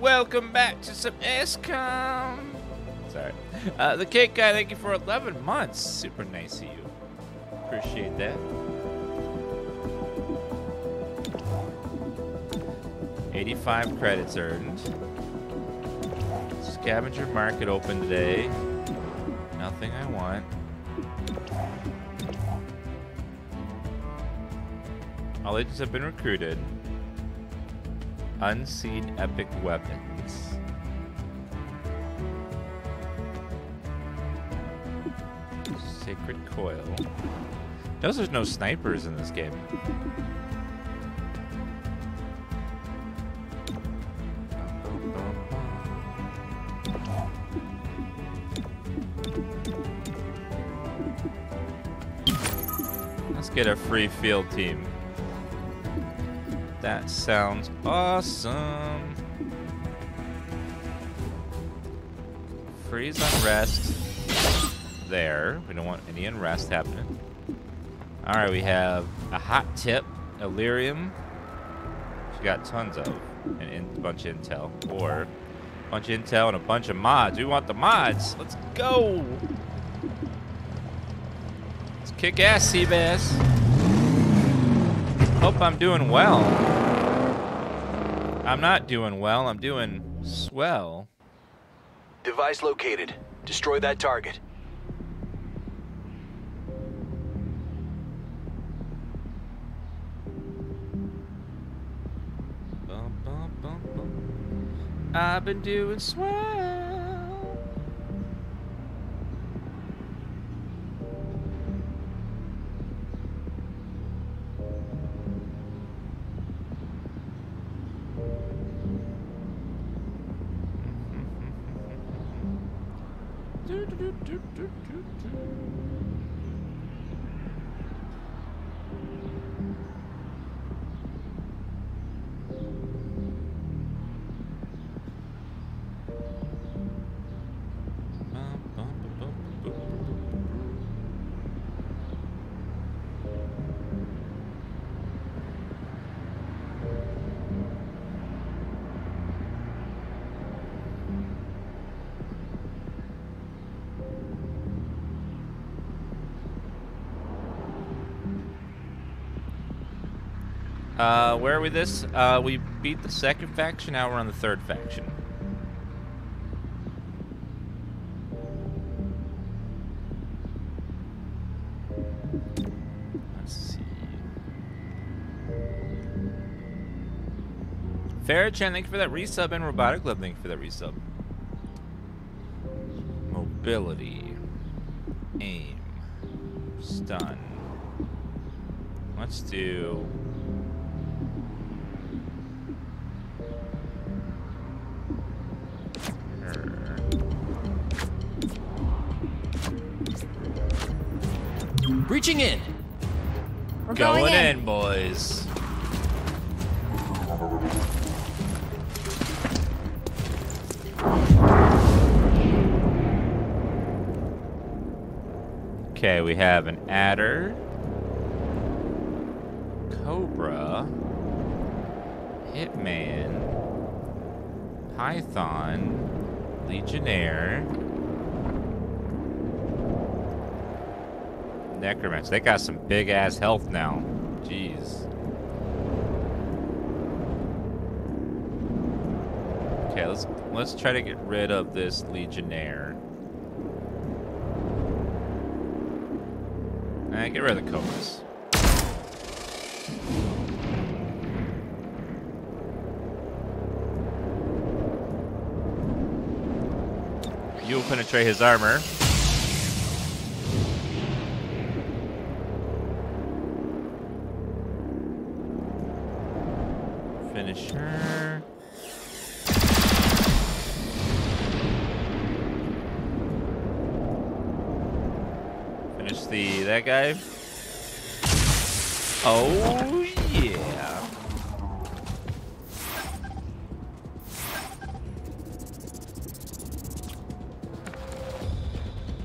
welcome back to some XCOM. Sorry. Uh, the cake guy, thank you for 11 months. Super nice of you. Appreciate that. 85 credits earned. Scavenger market open today. Nothing I want. All agents have been recruited. Unseen epic weapons. Sacred coil. Notice there's no snipers in this game. Let's get a free field team. That sounds awesome. Freeze unrest. There. We don't want any unrest happening. Alright, we have a hot tip, Elerium. We got tons of. And a bunch of intel. Or a bunch of intel and a bunch of mods. We want the mods. Let's go. Let's kick ass, Seabass. Hope I'm doing well. I'm not doing well. I'm doing swell. Device located. Destroy that target. I've been doing swell. Uh, where are we this? Uh, we beat the second faction, now we're on the third faction. Let's see. Farrachan, thank you for that resub, and Robotic Love, thank you for that resub. Mobility. Aim. Stun. Let's do... Breaching in. We're Going, going, in, boys. Okay, we have an adder, cobra, hitman, python, legionnaire, necromancer. They got some big ass health now. Jeez. Okay, let's let's try to get rid of this legionnaire. Alright, get rid of the cobras. You will penetrate his armor. Guy. Oh yeah.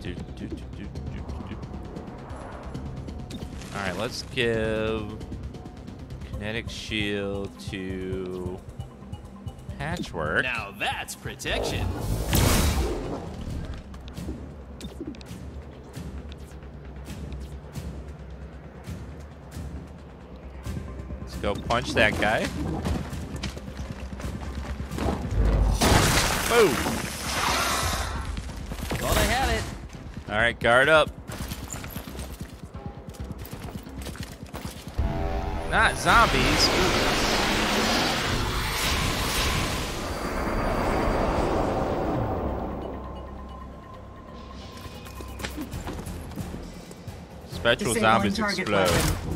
Do, do, do, do, do, do. All right, let's give kinetic shield to Patchwork. Now that's protection. Go punch that guy. Boom. Well, they have it. All right, guard up. Not zombies. Ooh. Spectral zombies explode. weapon.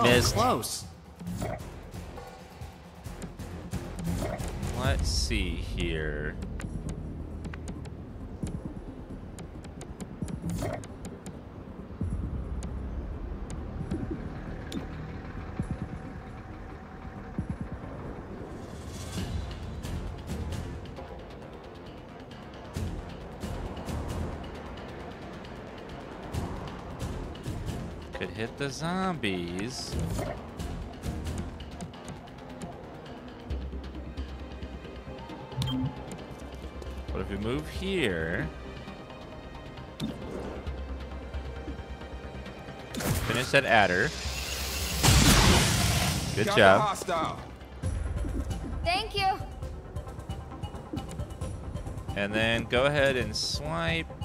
So Missed. close. Let's see here. The zombies. But if we move here, finish that adder. Good Got job. hostile. Thank you. And then go ahead and swipe.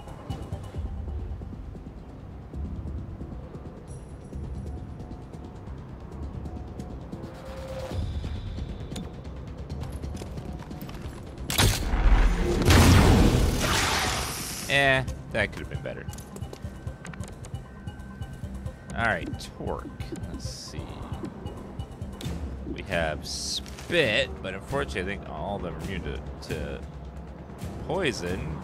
Better. Alright, torque. Let's see. We have spit, but unfortunately I think all of them are immune to, to poison.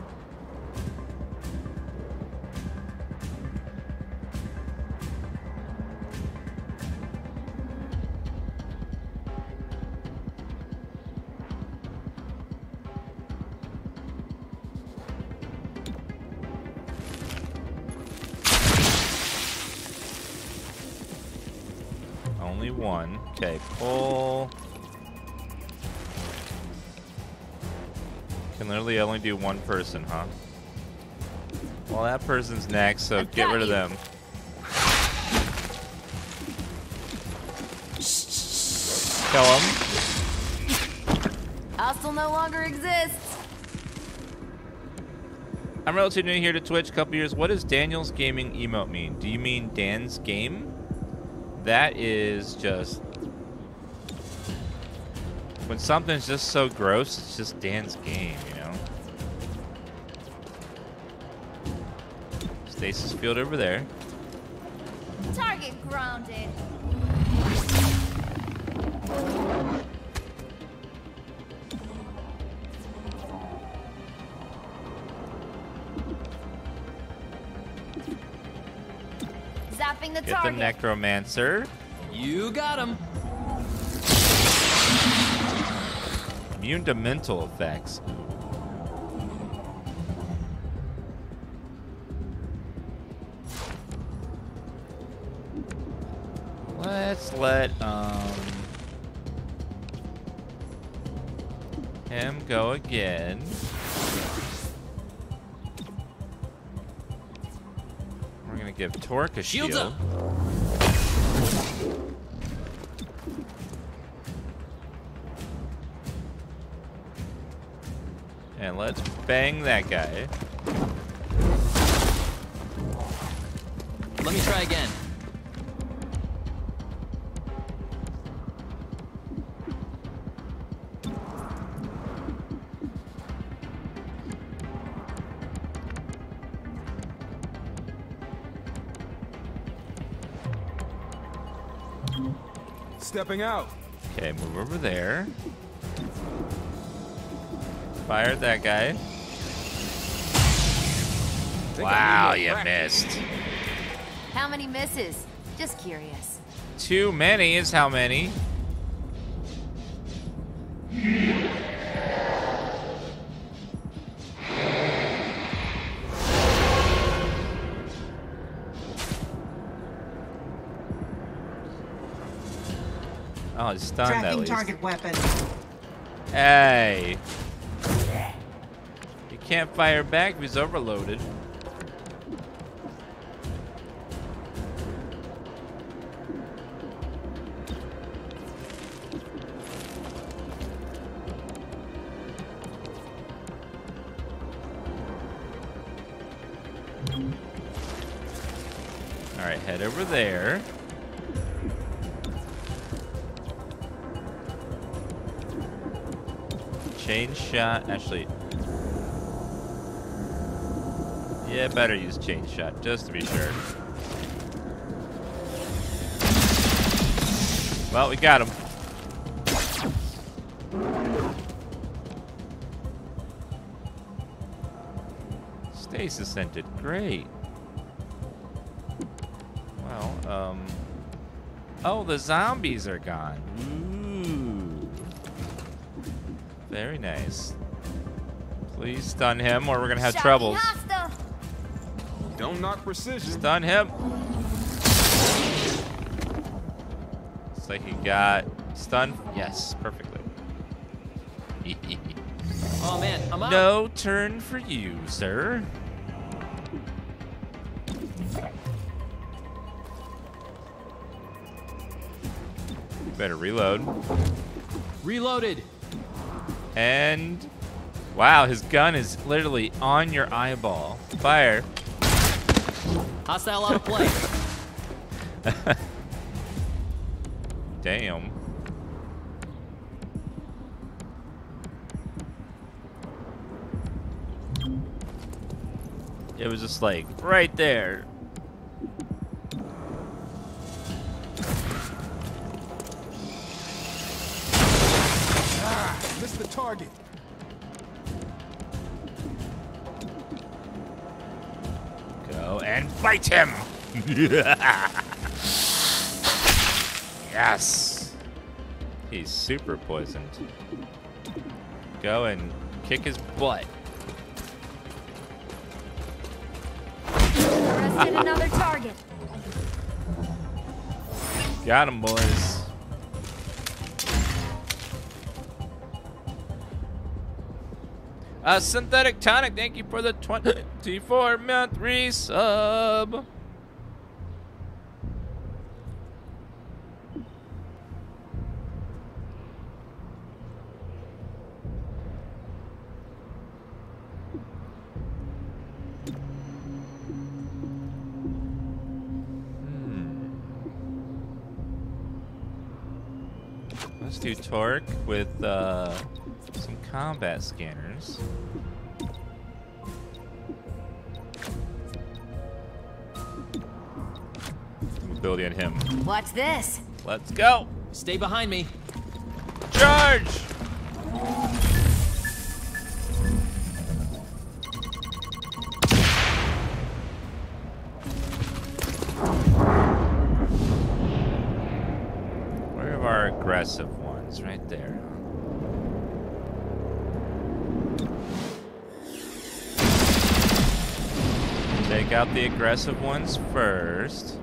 Person, huh? Well, that person's next, so I've get rid of you. them. Kill him. Hostile no longer exists. I'm relatively new here to Twitch, a couple years. What does Daniel's gaming emote mean? Do you mean Dan's game? That is just when something's just so gross, it's just Dan's game, you know. Stasis field over there. Target grounded. Zapping the Get the necromancer. You got him. Immune to mental effects. Let um him go again. We're gonna give Torque a Shields shield. up. And let's bang that guy. Stepping out. Okay, move over there. Fire at that guy. Wow, you more practice. missed. How many misses? Just curious. Too many is how many? He's stunned at Tracking least. target weapon. Hey. You can't fire back if he's overloaded. All right, head over there. Chain shot. Actually, yeah, better use chain shot just to be sure. Well, we got him. Stasis scented. Great. Well, um. Oh, the zombies are gone. Ooh. Very nice. Please stun him or we're gonna have troubles. Don't knock precision. Stun him. Looks like he got stun. Yes, perfectly. Oh man, I'm out. no turn for you, sir. Better reload. Reloaded. And wow, his gun is literally on your eyeball. Fire. Hostile out of play. Damn. It was just like right there. And bite him. yes. He's super poisoned. Go and kick his butt. Arrested another target. Got him, boys. Uh, Synthetic Tonic, thank you for the 24 month resub. Let's do Torque with uh, some combat scanners. Ability on him. Watch this. Let's go. Stay behind me. Charge! Out the aggressive ones first.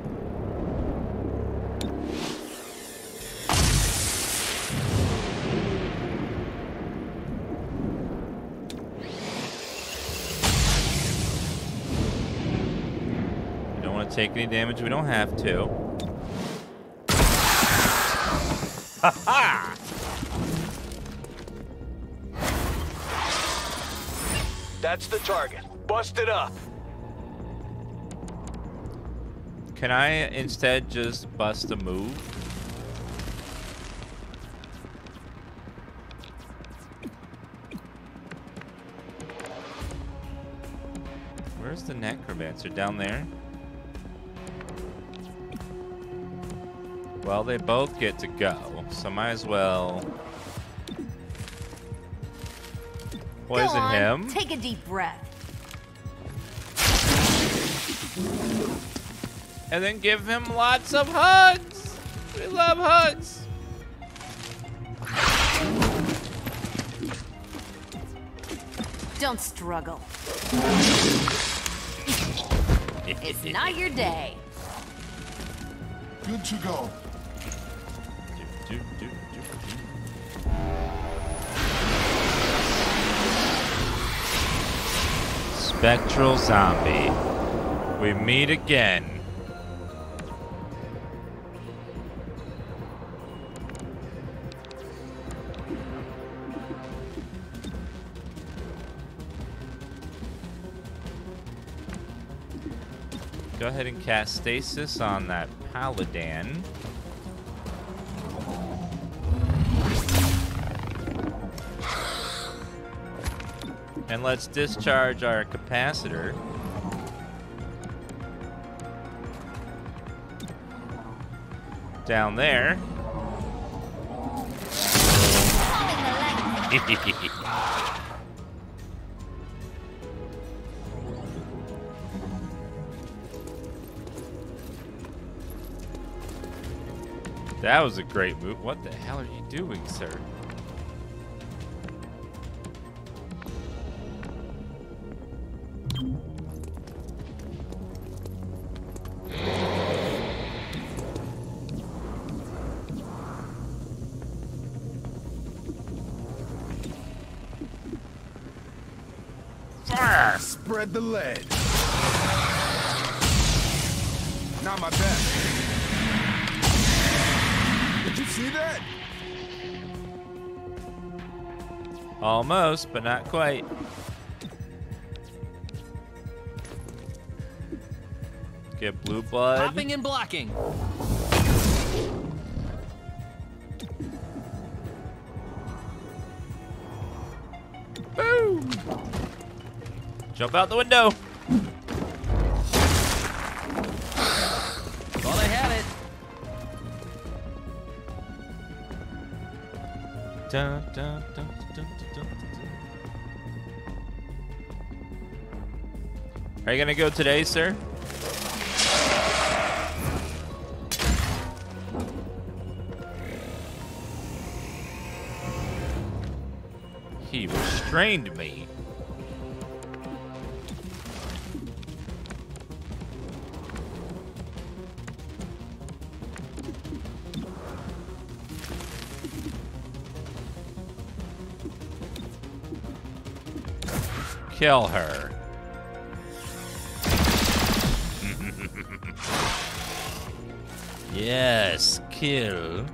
We don't want to take any damage. We don't have to. That's the target. Bust it up. Can I instead just bust a move? Where's the necromancer? Down there? Well, they both get to go, so might as well poison him. Take a deep breath. And then give him lots of hugs. We love hugs. Don't struggle. It's not your day. Good to go. do, do, do, do. Spectral zombie. We meet again. Ahead and cast stasis on that paladin. And let's discharge our capacitor. Down there. that was a great move. What the hell are you doing, sir? Fire! Spread the lead. Almost, but not quite. Get blue blood. Popping and blocking. Boom! Jump out the window. Thought I had it. Dun, dun, Are you gonna go today, sir? He restrained me. Kill her. yes, kill.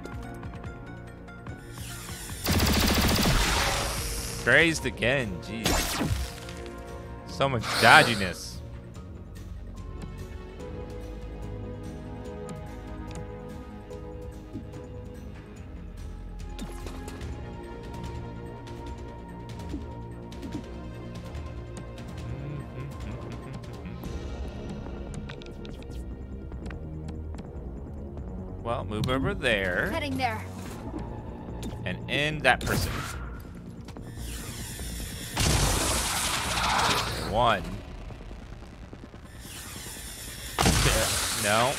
Grazed again, jeez. So much dodginess. Well, move over there Heading there. and end that person. One. No.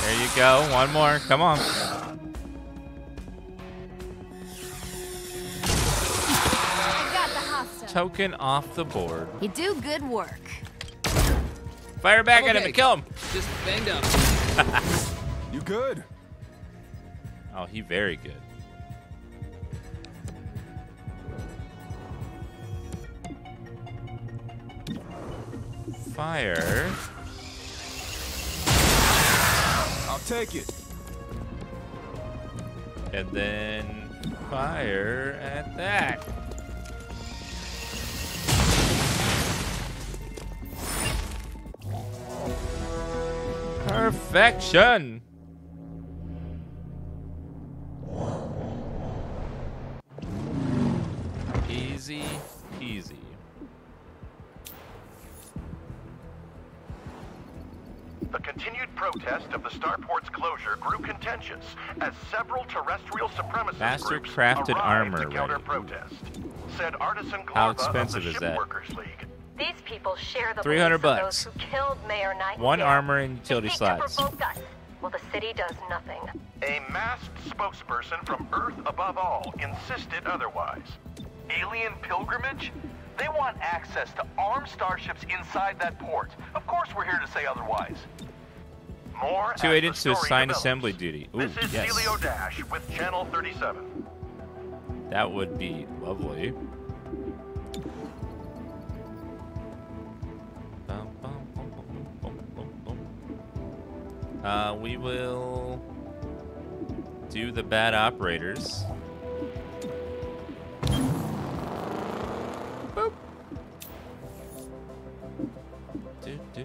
There you go. One more. Come on. I got the hostile. Token off the board. You do good work. Fire back at him and kill him. Just banged up. You good? Oh, he very good. Fire. I'll take it. And then fire at that. Perfection. Easy easy. The continued protest of the starport's closure grew contentious as several terrestrial supremacist Master groups crafted armor to counter protest. Said Artisan How expensive is that? Shipworkers League. These people share the 300 bucks. those who killed Mayor Nightingale. One armor and They utility seek slides. to provoke us, while the city does nothing. A masked spokesperson from Earth above all insisted otherwise. Alien pilgrimage? They want access to armed starships inside that port. Of course we're here to say otherwise. More Two agents to story assign develops. assembly duty. Ooh, this is yes. Celio Dash with Channel 37. That would be lovely. Uh, we will do the bad operators. Boop. Do, do, do.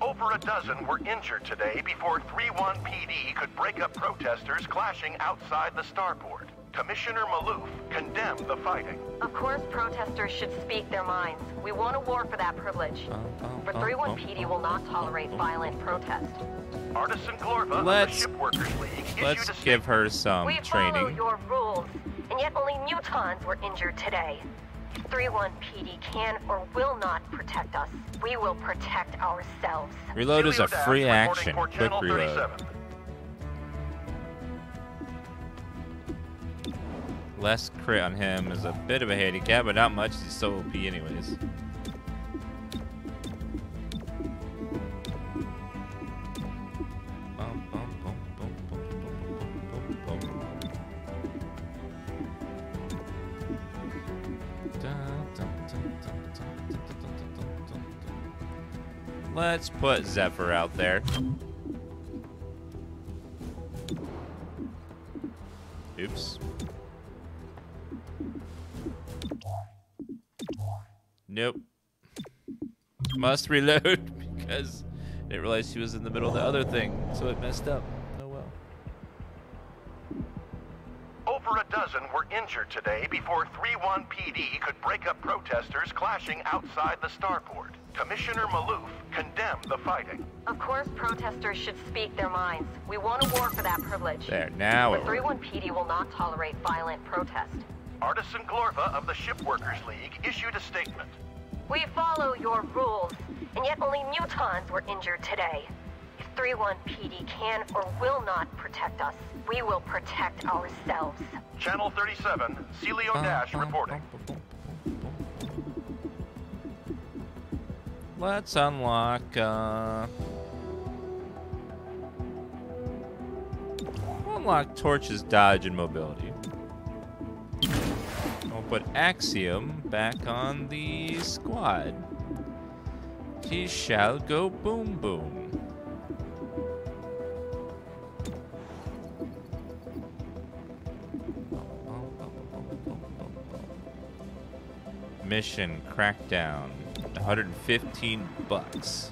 Over a dozen were injured today before 3-1 PD could break up protesters clashing outside the starport. Commissioner Maloof condemned the fighting. Of course, protesters should speak their minds. We want a war for that privilege. But bum, For bum, 3-1 bum, PD will not tolerate violent protest. Artisan Glorva Let's- of the Shipworkers League Let's a give her some we follow training. your rules, and yet only mutons were injured today. If 3-1 PD can or will not protect us, we will protect ourselves. Reload is a free action. Quick Channel reload. Less crit on him is a bit of a handicap, but not much. He's so OP anyways. Let's put Zephyr out there. Oops. Nope. Must reload because I didn't realize she was in the middle of the other thing, so it messed up. Oh well. Over a dozen were injured today before 3-1 PD could break up protesters clashing outside the starport. Commissioner Maloof condemned the fighting. Of course, protesters should speak their minds. We want a war for that privilege. There, now But it 3-1 PD will not tolerate violent protest. Artisan Glorva of the Shipworkers League issued a statement. We follow your rules, and yet only mutons were injured today. If 3-1 PD can or will not protect us, we will protect ourselves. Channel 37, Celio Dash reporting. Let's unlock, uh... Unlock Torch's dodge and mobility. We'll put Axiom back on the squad. He shall go boom boom. Mission Crackdown. 115 bucks.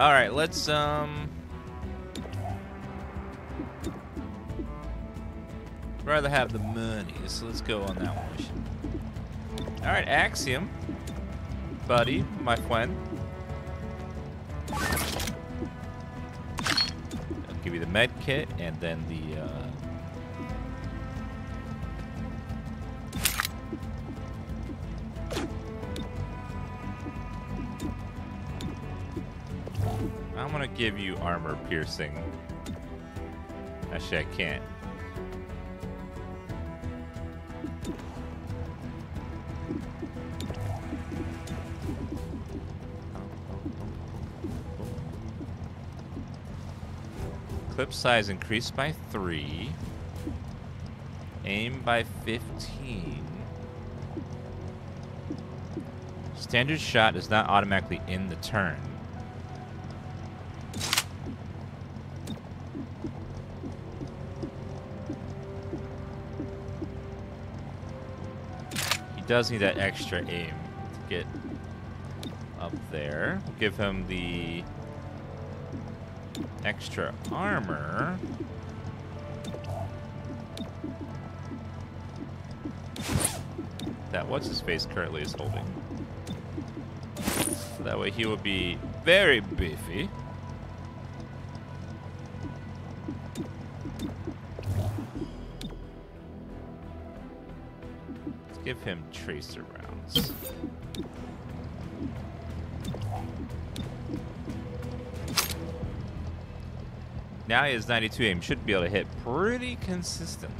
All right, let's um rather have the money, so let's go on that one. All right, Axiom, buddy, my friend. I'll give you the med kit and then the. Give you armor piercing. Actually, I can't. Clip size increased by 3. Aim by 15. Standard shot is not automatically in the turn. Does need that extra aim to get up there. Give him the extra armor. That what's his face currently is holding. So that way he will be very beefy. Give him tracer rounds. now he has 92 aim. Should be able to hit pretty consistently.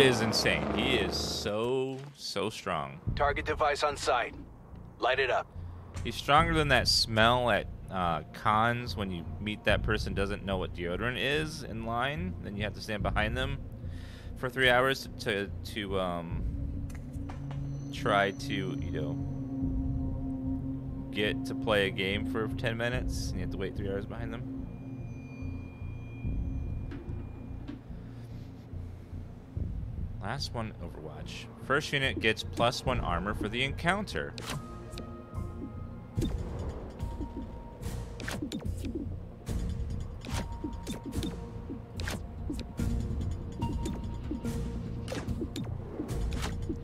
Is insane. He is so so strong. Target device on site. Light it up. He's stronger than that smell at uh, cons when you meet that person doesn't know what deodorant is in line. Then you have to stand behind them for three hours to to um, try to you know get to play a game for 10 minutes and you have to wait three hours behind them. Last one, Overwatch. First unit gets plus one armor for the encounter.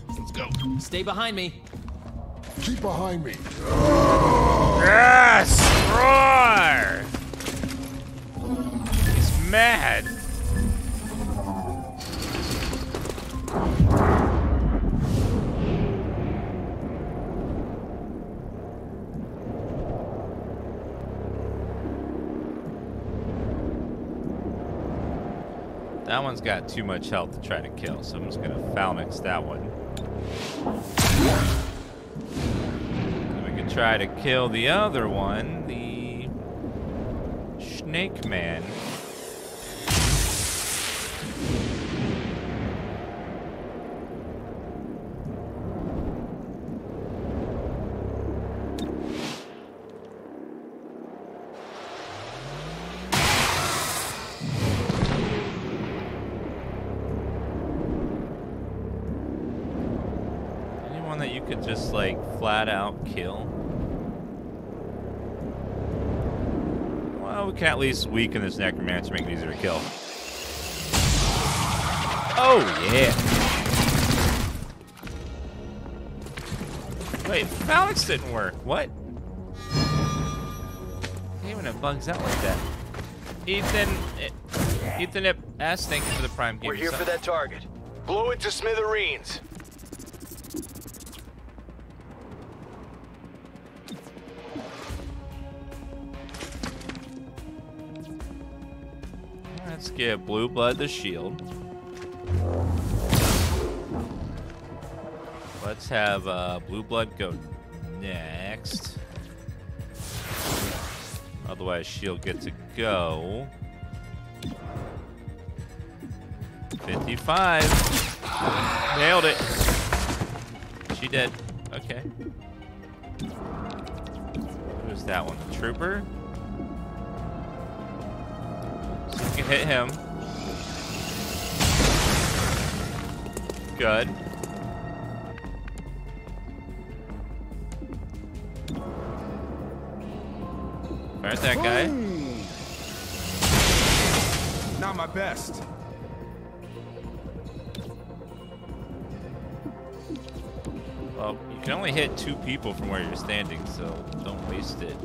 Let's go. Stay behind me. Keep behind me. Yes! Roar! He's mad. One's got too much health to try to kill, so I'm just gonna foul mix that one. And we can try to kill the other one, the Snake Man. Anyone that you could just like flat out kill? Can at least weaken this necromancer, make it easier to kill. Oh yeah. Wait, Phalanx didn't work. What? Even it bugs out like that. Ethan, eh, Ethan S, thank you for the prime game. We're here for that target. Blow it to smithereens. Give Blue Blood the shield. Let's have uh, Blue Blood go next. Otherwise, she'll get to go. 55. Nailed it. She did. Okay. Who's that one? The trooper? Hit him. Good. There's that guy. Not my best. Well, you can only hit two people from where you're standing, so don't waste it.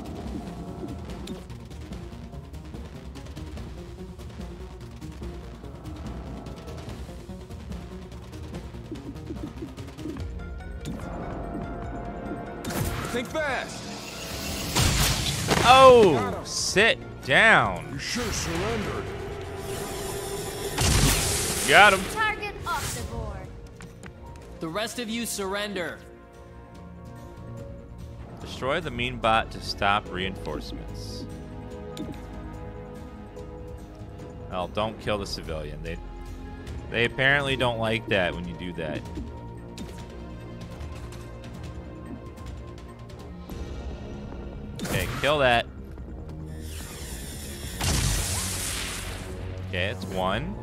Fast. Oh, sit down. You should have surrendered. Got him. Target off the board. The rest of you surrender. Destroy the mean bot to stop reinforcements. Well, don't kill the civilian. They they apparently don't like that when you do that. Kill that. Okay, it's one.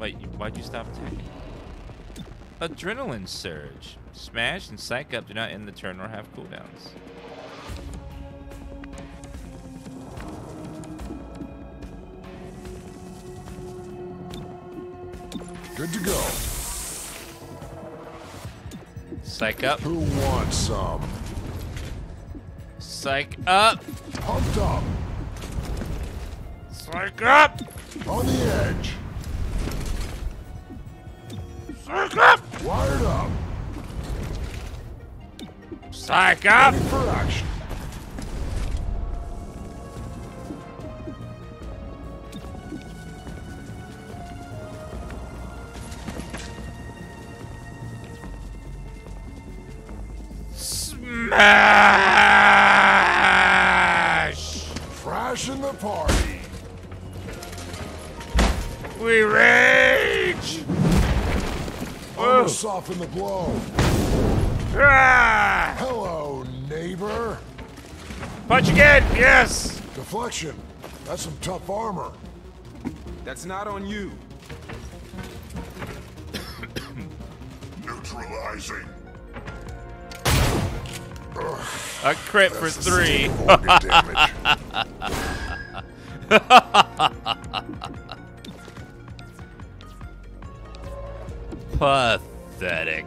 Wait, why'd you stop attacking? Adrenaline Surge. Smash and Psych Up do not end the turn or have cooldowns. Good to go. Psych up. Who wants some? Psych up. Pumped up. Psych up. On the edge. Psych up. Wired up. Psych up. Ready for action. Deflection. That's some tough armor. That's not on you. Neutralizing. A crit for That's the three. same organ damage. Pathetic.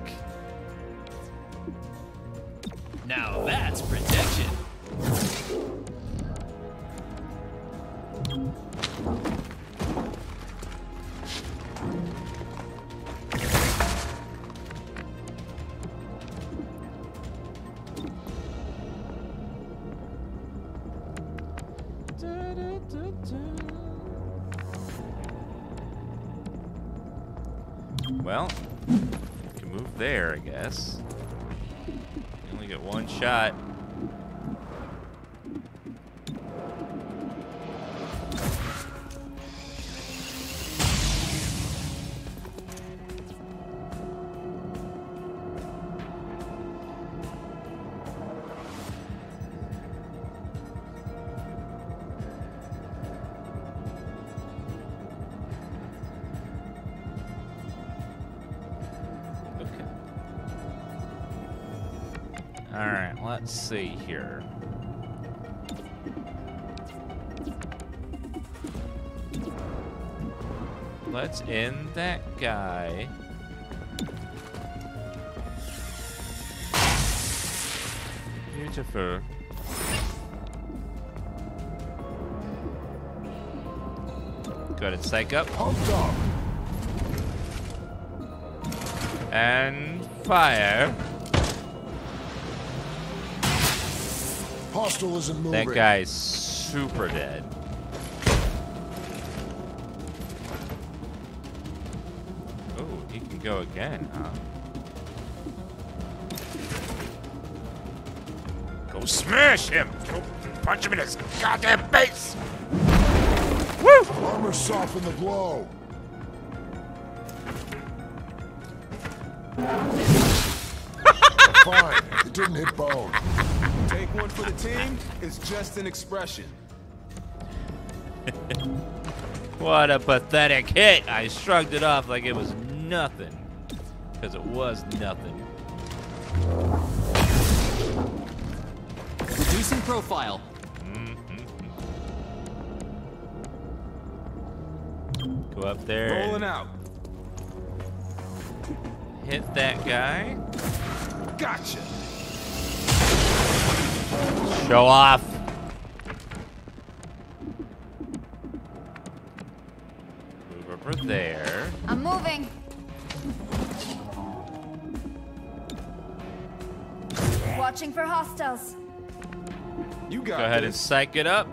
Let's see here. Let's end that guy. Beautiful. Go ahead and psych up. And fire. Hostile isn't moving. That guy's super dead. Oh, he can go again, huh? Go smash him! Go punch him in his goddamn face! Woo! Armor soften the blow. Fine. It didn't hit bone. Take one for the team is just an expression. What a pathetic hit! I shrugged it off like it was nothing. Because it was nothing. Reducing profile. Mm-hmm. Go up there. Rolling out. Hit that guy. Gotcha. Show off. Move over there. I'm moving. Watching for hostiles. You got Go ahead and this. psych it up.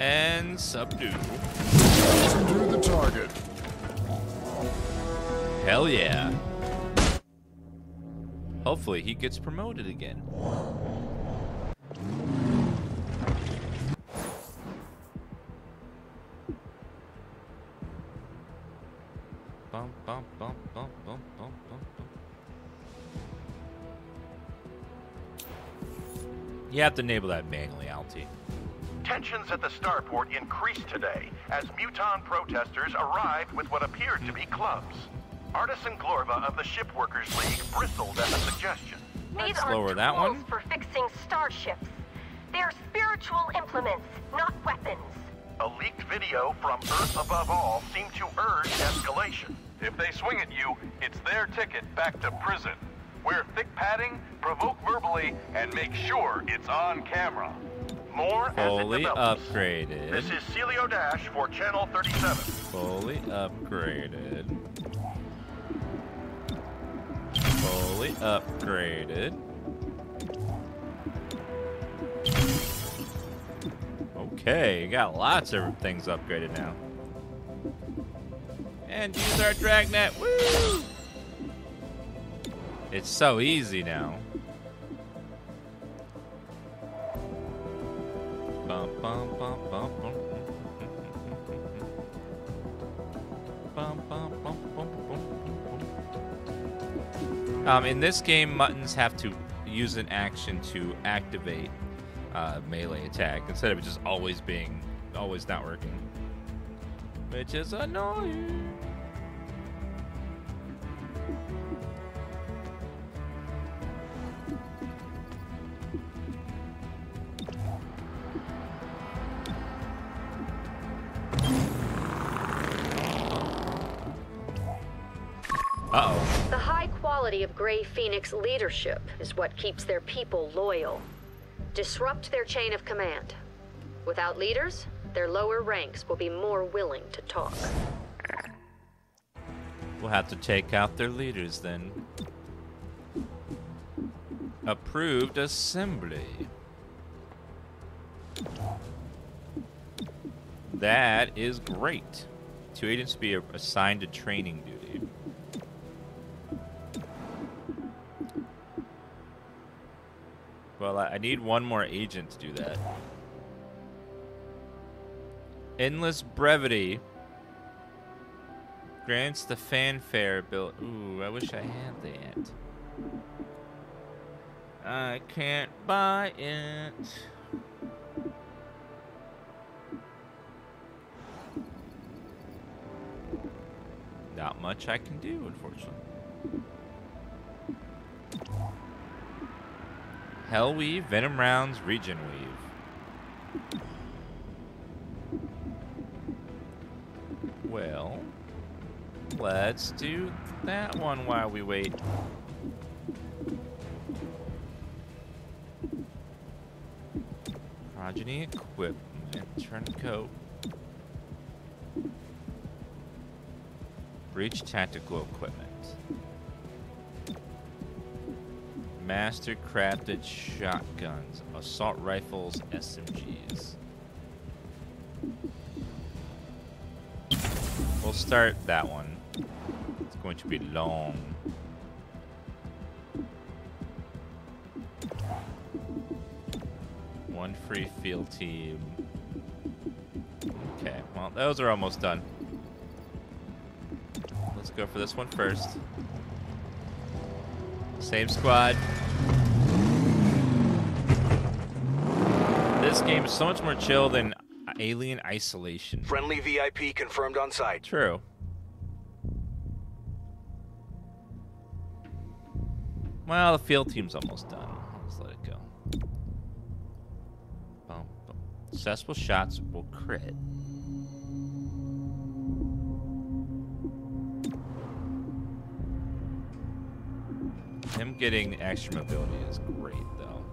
And subdue. Subdue the target. Hell yeah. Hopefully he gets promoted again. Bum, bum, bum, bum, bum, bum. You have to enable that manually, Alti. Tensions at the starport increased today as Muton protesters arrived with what appeared to be clubs. Artisan Glorva of the Shipworkers League bristled at the suggestion. These Let's aren't lower that tools one. for fixing starships. They are spiritual implements, not weapons. A leaked video from Earth Above All seemed to urge escalation. If they swing at you, it's their ticket back to prison. Wear thick padding, provoke verbally, and make sure it's on camera. More as it Fully upgraded. This is Celio Dash for Channel 37. Fully upgraded. Upgraded. Okay, got lots of things upgraded now. And use our dragnet. Woo! It's so easy now. Bum, bum, bum. Um, in this game, Mutons have to use an action to activate uh, melee attack instead of just always being, always not working. Which is annoying. Quality of Grey Phoenix leadership is what keeps their people loyal. Disrupt their chain of command. Without leaders, their lower ranks will be more willing to talk. We'll have to take out their leaders then. Approved assembly. That is great. Two agents to be assigned to training duty. Well, I need one more agent to do that. Endless brevity grants the fanfare bill. Ooh, I wish I had that. I can't buy it. Not much I can do, unfortunately. Hell Weave, Venom Rounds, Region Weave. Well, let's do that one while we wait. Progeny equipment, turncoat. Breach tactical equipment. Master crafted shotguns, assault rifles, SMGs. We'll start that one. It's going to be long. One free field team. Okay, well, those are almost done. Let's go for this one first. Same squad. This game is so much more chill than Alien Isolation. Friendly VIP confirmed on site. True. Well, the field team's almost done. Let's let it go. Boom, boom. Successful shots will crit. Him getting extra mobility is great, though.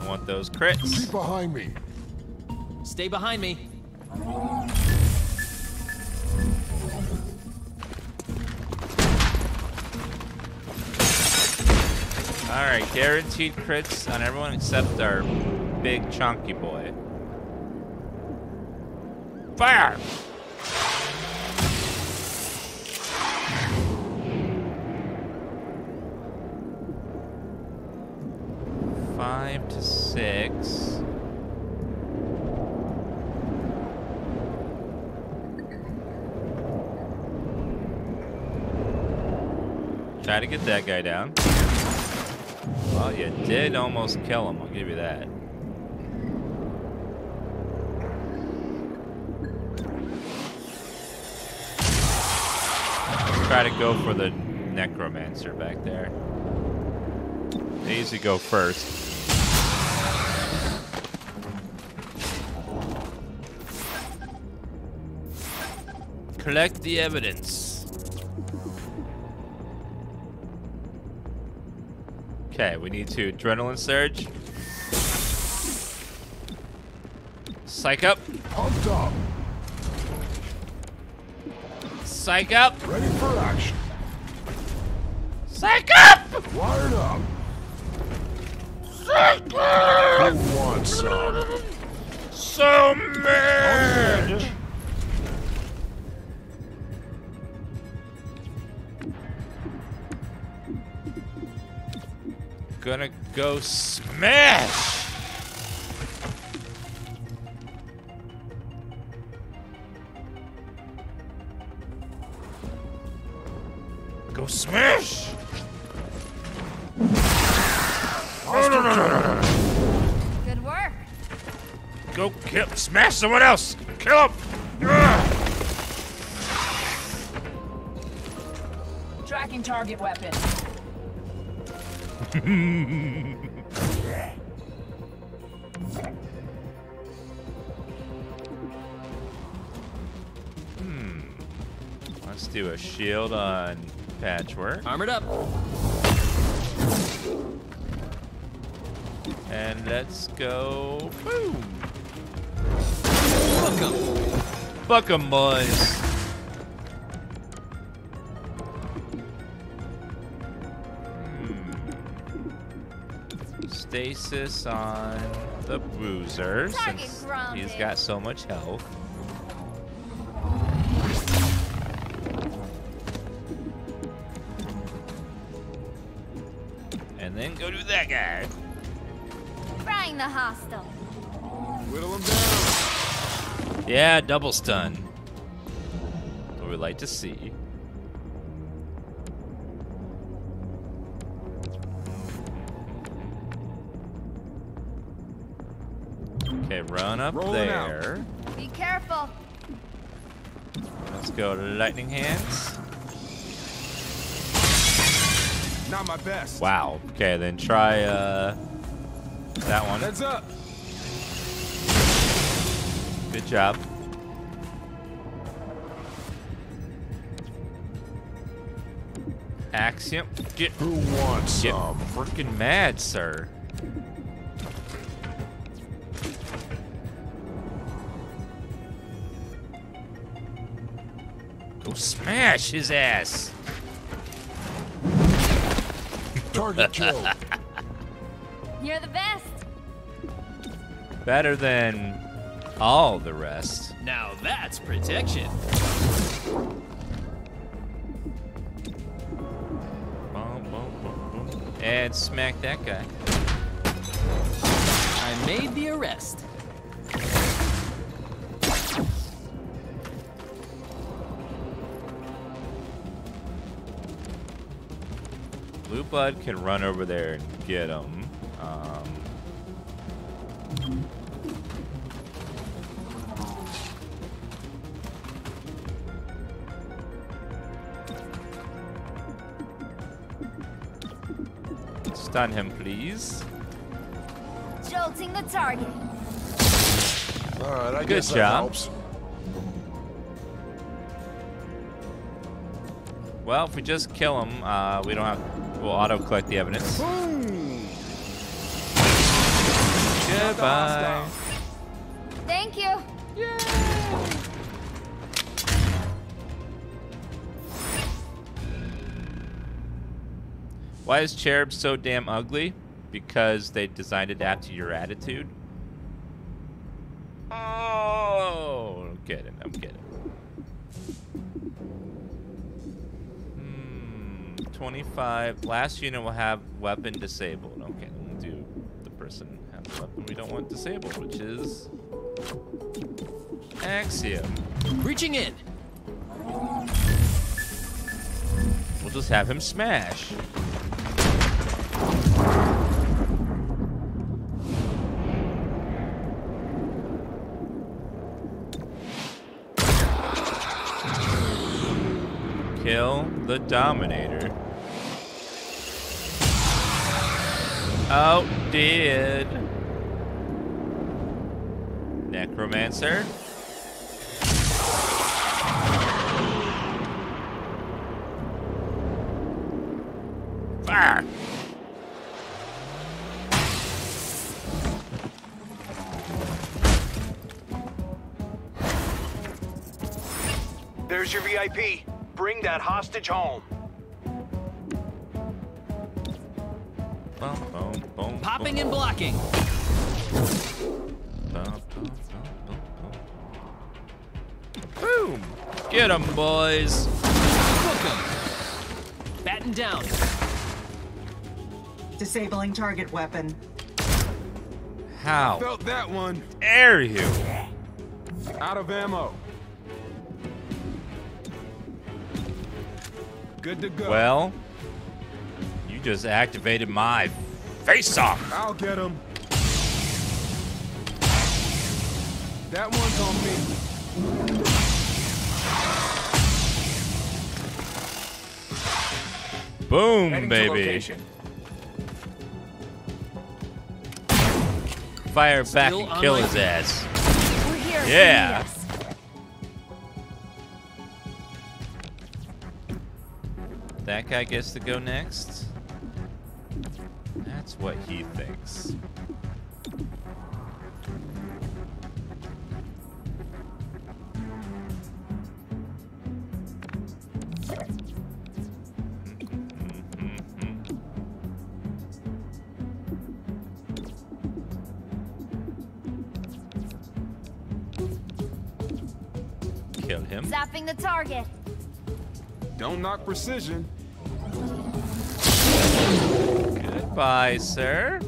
I want those crits. Keep behind me. Stay behind me. Alright, guaranteed crits on everyone except our big chunky boy. Fire! To get that guy down. Well, you did almost kill him. I'll give you that. Try to go for the necromancer back there. Daisy go first. Collect the evidence. Okay, we need to adrenaline surge. Psych up. Pumped up. Psych up. Ready for action. Psych up. Wired up. Psych up. Who wants some? So mad. Gonna go smash. Go smash. Good work. Go kill, smash someone else. Kill him. Ugh. Tracking target weapon. Hmm. Let's do a shield on patchwork. Armored up. And let's go. Boom. Book 'em. Fuck 'em, boys. Stasis on the bruiser Target since he's grounded. got so much health. And then go do that guy. Frying the hostile. Whittle him down. Yeah, double stun. What we like to see. Okay, up Rolling out. there. Be careful. Let's go to lightning hands. Not my best. Wow. Okay, then try uh that one. Heads up. Good job. Axiom, get Who wants get some? freaking mad, sir. Smash his ass. Target killed. You're the best. Better than all the rest. Now that's protection. And smack that guy. I made the arrest. Blue Blood can run over there and get him. Um, stun him, please. Jolting the target. All right, I Good guess that job. helps. Well, if we just kill him, uh, we don't have. We'll auto collect the evidence. Goodbye. Thank you. Why is Cherub so damn ugly? Because they designed it after your attitude. Oh, I'm getting, I'm getting. 25. Last unit will have weapon disabled. Okay, we'll do the person has the weapon we don't want disabled, which is Axiom. Reaching in. We'll just have him smash. Kill the Dominator. Oh, did. Necromancer. Fire! There's your VIP. Bring that hostage home. Boom, boom, boom, Popping boom, and blocking. boom, boom, boom, boom. Boom! Get 'em, boys! Book 'em. Batten down. Disabling target weapon. How Felt that one. dare you? Out of ammo. Good to go. Well, you just activated my face-off. I'll get him. That one's on me. Boom, Heading baby. location. Fire back and kill his feet. ass. We're here. Yeah. That guy gets to go next. That's what he thinks. Kill him. Zapping the target. Don't knock precision. Goodbye, sir.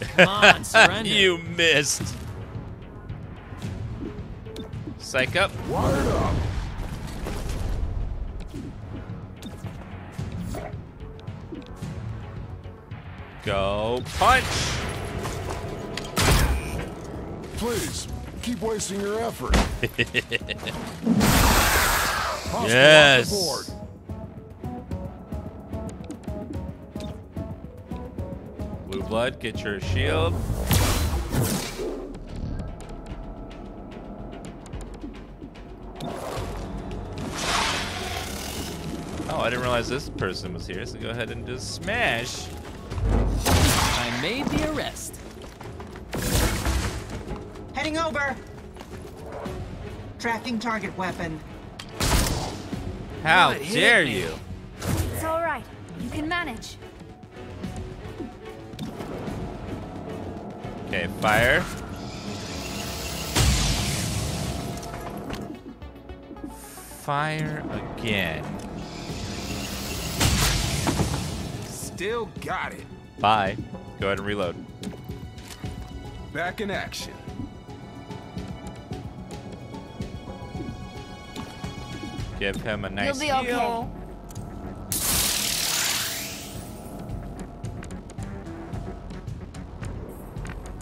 Come on, surrender. you missed. Psych up. Wired up. Go punch. Please, keep wasting your effort. Hostile Yes. off the board. Blue blood, get your shield. Oh, I didn't realize this person was here, so go ahead and just smash. I made the arrest. Heading over. Tracking target weapon. How dare you? It's all right. You can manage. Okay, fire. Fire again. Still got it. Bye. Go ahead and reload. Back in action. Give him a nice You'll be okay. heal.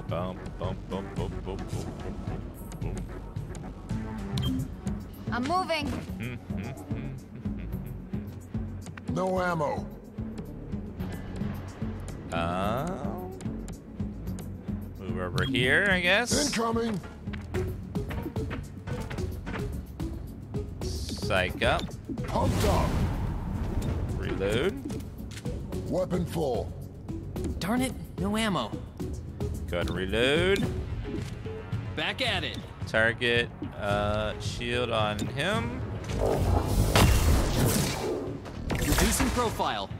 Bum, bum, bum, bum, bum, bum, bum, bum. I'm moving. Mm, No ammo. mm. Oh. Move over here, I guess. Incoming. Psych up. Pumped up. Reload. Weapon full. Darn it, no ammo. Go ahead and reload. Back at it. Target uh, shield on him. Reducing profile.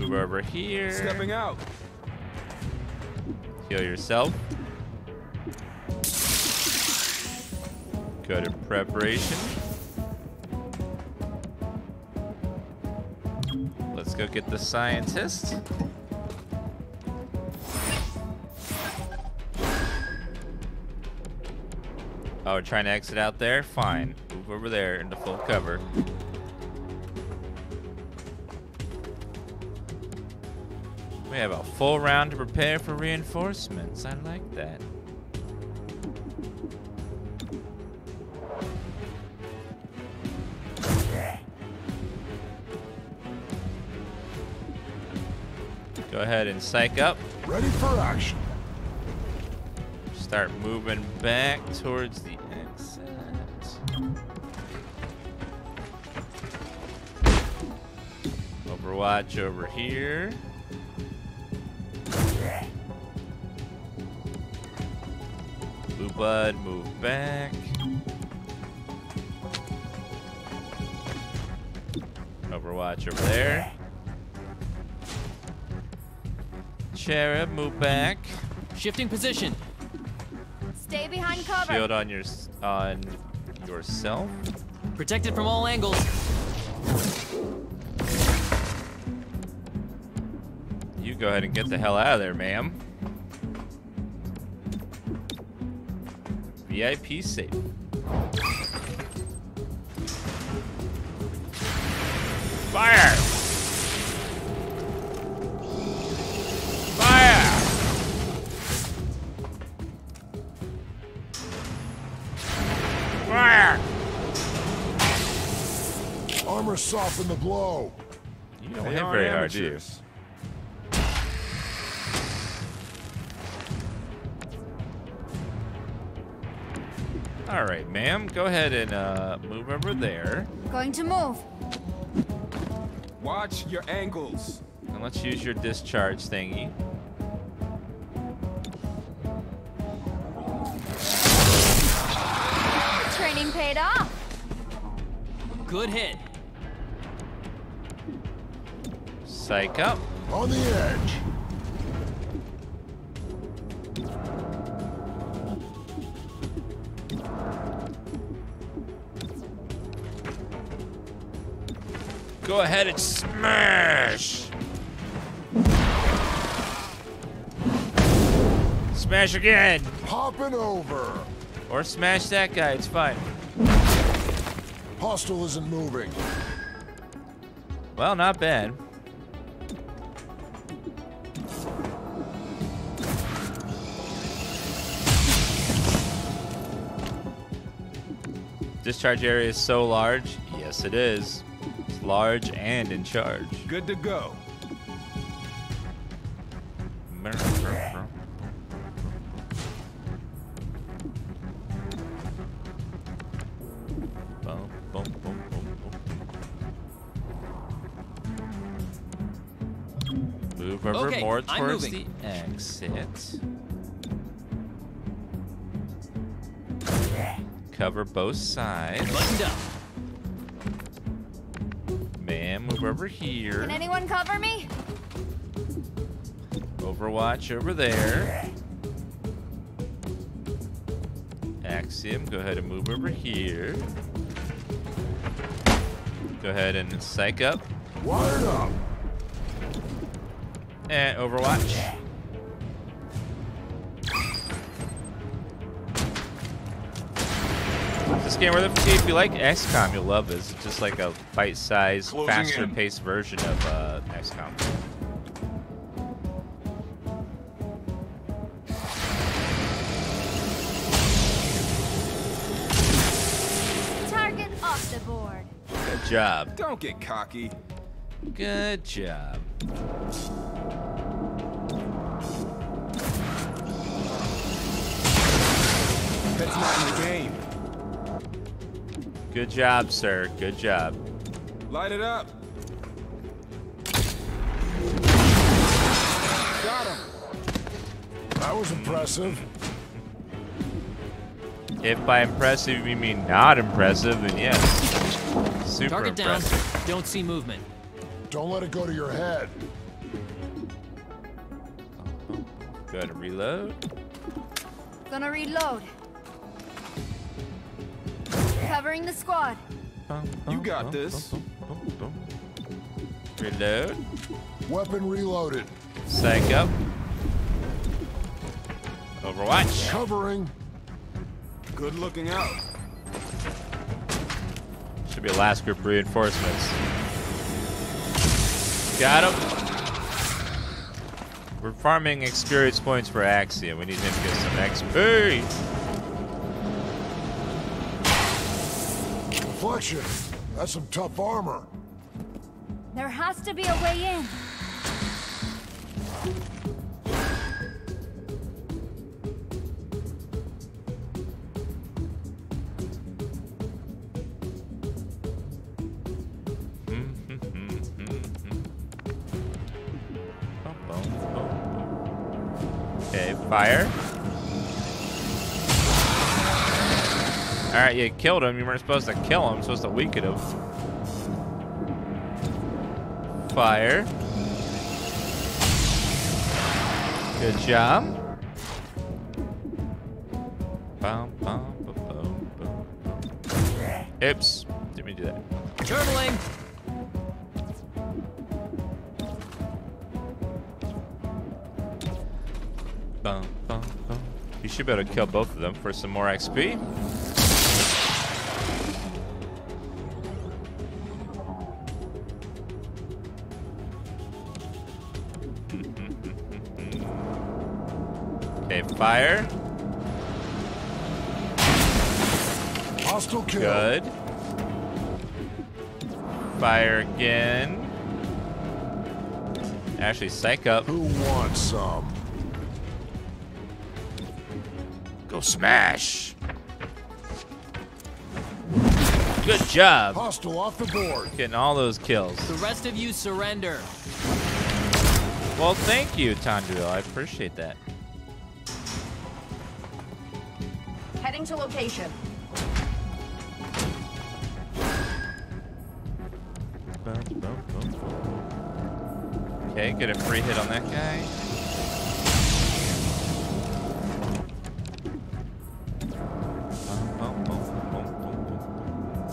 Move over here. Stepping out. Heal yourself. Go to preparation. Let's go get the scientist. Oh, we're trying to exit out there? Fine. Move over there into full cover. We have a full round to prepare for reinforcements. I like that. Ahead and psych up. Ready for action. Start moving back towards the exit. Overwatch over here. Blue Blood, move back. Overwatch over there. Cherub, move back. Shifting position. Stay behind cover. Shield on your s- on yourself. Protected from all angles. You go ahead and get the hell out of there, ma'am. VIP safe. Fire! Fire! Soften the blow. You don't They hit are very hard, do you? amateurs. All right, ma'am. Go ahead and uh, move over there. Going to move. Watch your angles. And let's use your discharge thingy. Training paid off. Good hit. Psych up. On the edge. Go ahead and smash. Smash again. Popping over. Or smash that guy. It's fine. Hostile isn't moving. Well, not bad. Discharge area is so large. Yes, it is. It's large and in charge. Good to go. Move over Okay, more I'm towards the exit. Cover both sides. Buttoned up. Man, move over here. Can anyone cover me? Overwatch over there. Axiom, go ahead and move over here. Go ahead and psych up. Wired up. And Overwatch. Game, where the if you like XCOM, you'll love this. It's just like a bite-sized, faster-paced version of uh, XCOM. Target off the board. Good job. Don't get cocky. Good job. That's not in the game. Good job, sir. Good job. Light it up. Got him. That was impressive. If by impressive you mean not impressive, then yes. Super Target down. Don't see movement. Don't let it go to your head. Go ahead and reload. Gonna reload. Covering the squad. You got this. Reload. Weapon reloaded. Psych up. Overwatch. Covering. Good looking out. Should be a last group reinforcements. Got him. We're farming experience points for Axiom. We need him to get some XP. Reflection. That's some tough armor. There has to be a way in. Okay, fire. You killed him. You weren't supposed to kill him. Supposed to weaken him. Fire. Good job. Bum, bum, bum, bum, bum. Oops. Didn't mean to do that. Turtling. Bum, bum, bum. You should be able to kill both of them for some more XP. Fire. Hostile kill. Good. Fire again. Actually, psych up. Who wants some? Go smash. Good job. Hostile off the board. Getting all those kills. The rest of you surrender. Well, thank you, Tanduil. I appreciate that. Heading to location. Okay, get a free hit on that guy.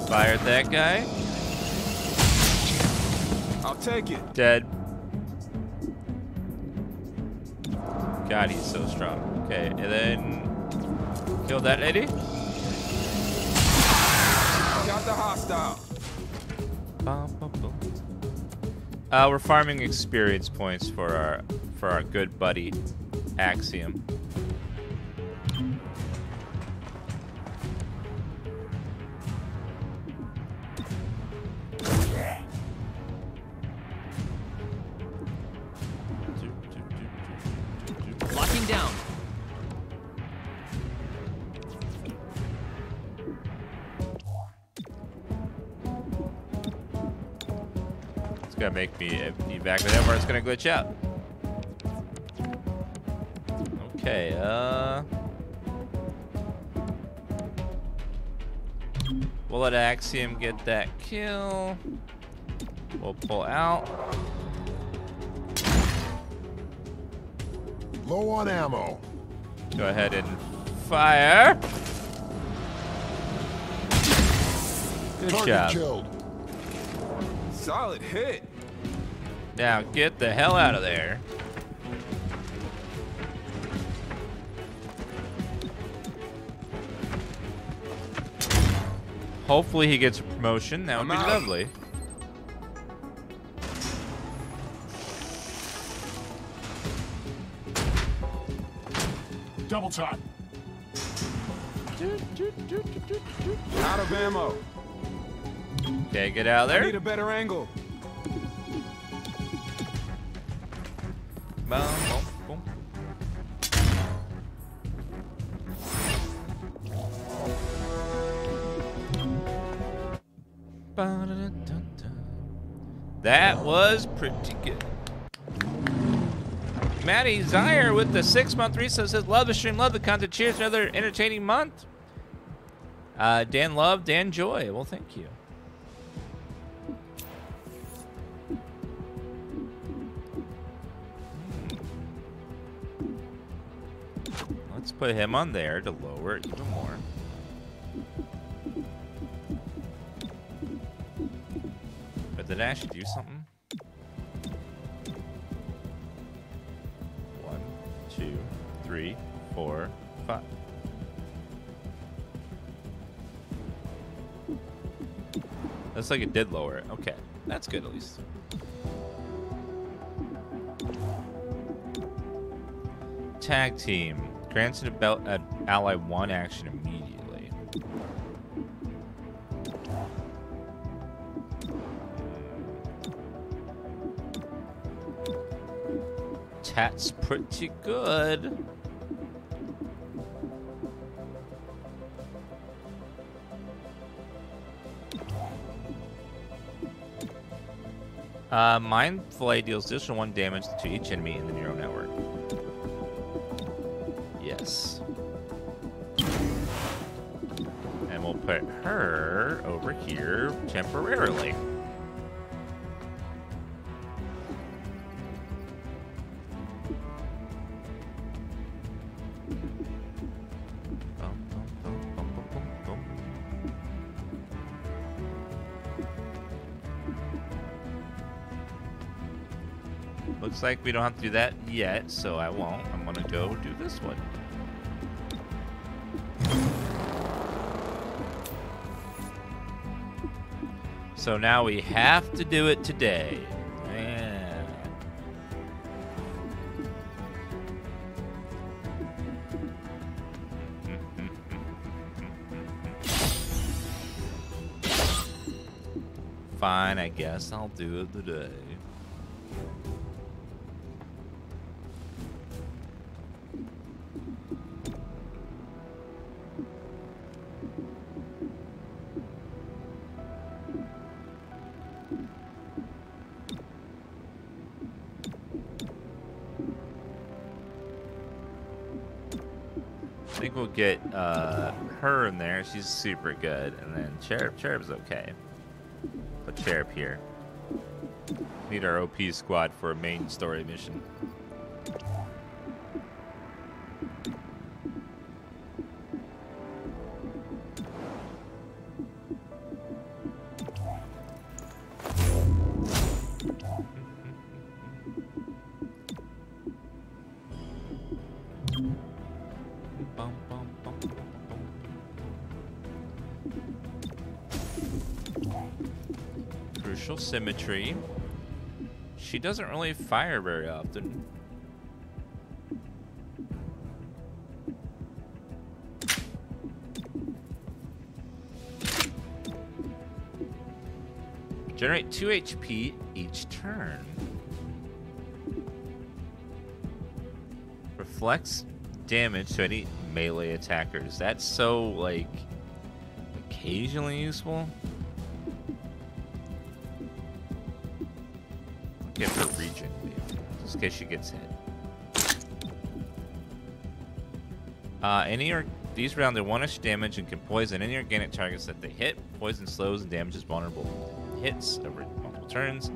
Fired that guy. I'll take it. Dead. God, he's so strong. Okay, and then kill that lady. Got the hostile. Uh, we're farming experience points for our for our good buddy Axiom. Me evac with him or it's gonna glitch out. Okay, uh. We'll let Axiom get that kill. We'll pull out. Low on ammo. Go ahead and fire. Good Target job. killed. Solid hit. Now get the hell out of there. Hopefully he gets a promotion. That would be lovely. Double time. Out of ammo. Okay, get out of I there. need a better angle. That was pretty good. Matty Zire with the six month reset says, Love the stream, love the content. Cheers, another entertaining month. Uh, Dan Love, Dan Joy. Well, thank you. Let's put him on there to lower it even more. Did I actually do something? One, two, three, four, five. Looks like it did lower it. Okay, that's good at least. Tag team. Grants an an ally one action That's pretty good. Uh, Mind Flay deals additional one damage to each enemy in the neural Looks like we don't have to do that yet, so I won't. I'm gonna go do this one. So now we have to do it today. Fine, I guess I'll do it today. She's super good. And then Cherub. Cherub's okay. Put Cherub here. Need our OP squad for a main story mission. Symmetry. She doesn't really fire very often. Generate 2 HP each turn. Reflects damage to any melee attackers. That's so, like, occasionally useful. She gets hit. Uh, any or these round do one-ish damage and can poison any organic targets that they hit. Poison slows and damages vulnerable hits over multiple turns.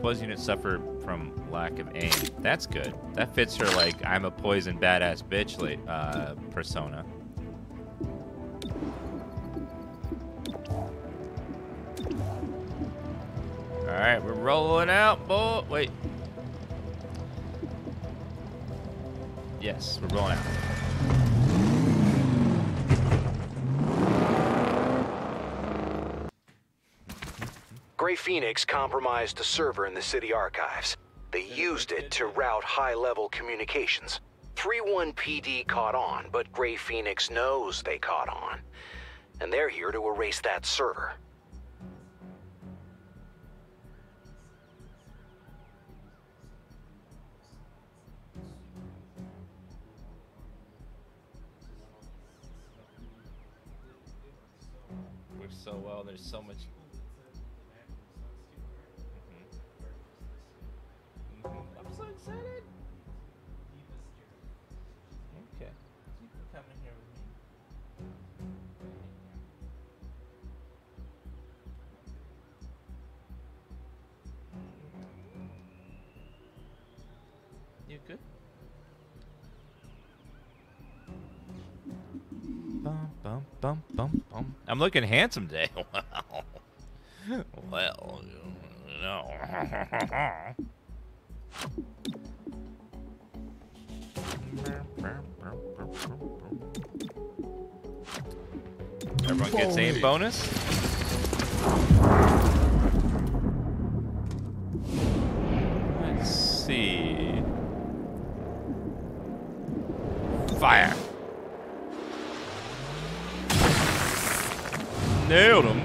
Poison units suffer from lack of aim. That's good. That fits her like I'm a poison badass bitch late, uh, persona. All right, we're rolling out, boy. Wait. Yes, we're rolling out. Gray Phoenix compromised a server in the city archives. They used it to route high-level communications. 3-1 PD caught on, but Gray Phoenix knows they caught on. And they're here to erase that server. Works so well. There's so much. Mhm. Mhm. I'm so excited. Bum, bum, bum, bum. I'm looking handsome today. Wow. well, you know. Everyone gets aim bonus. Nailed him.